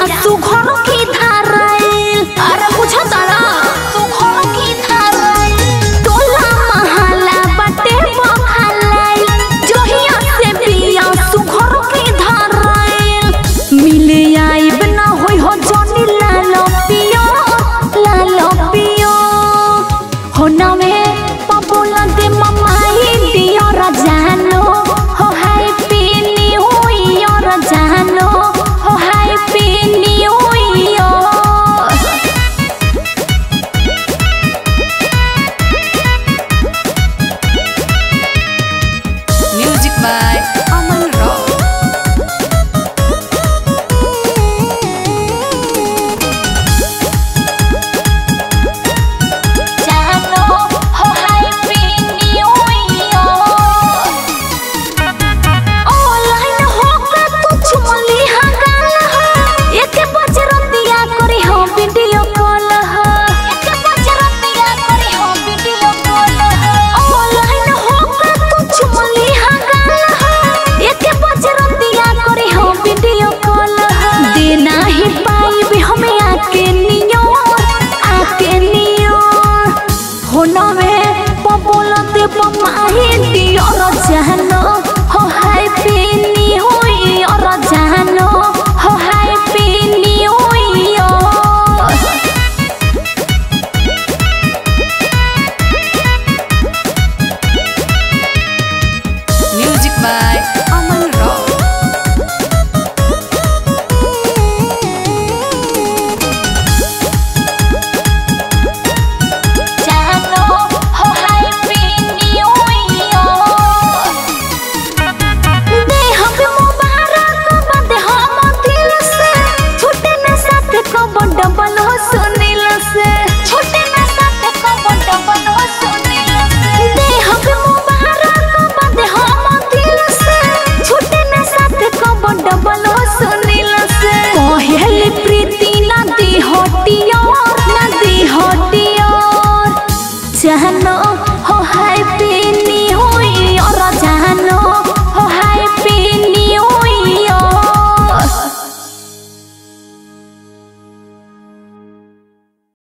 啊走光了。